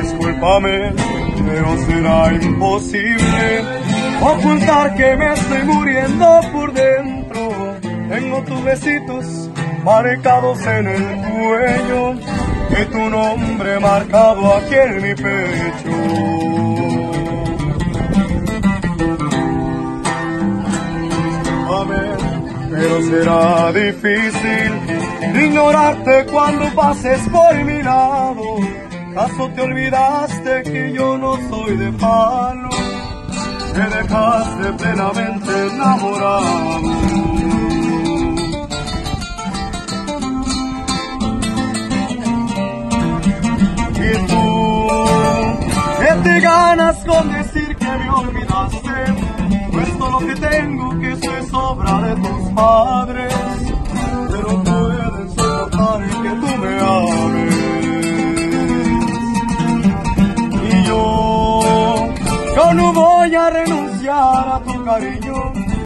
Discúlpame, pero será imposible ocultar que me estoy muriendo por dentro. Tengo tus besitos marcados en el cuello y tu nombre marcado aquí en mi pecho. Pero será difícil ignorarte cuando pases por mi lado. ¿Acaso te olvidaste que yo no soy de palo? Me dejaste plenamente enamorado. Y tú, que te ganas con decir que me olvidaste, que tengo que soy sobra de tus padres, pero puedes soportar que tú me ames. Y yo, yo no voy a renunciar a tu cariño,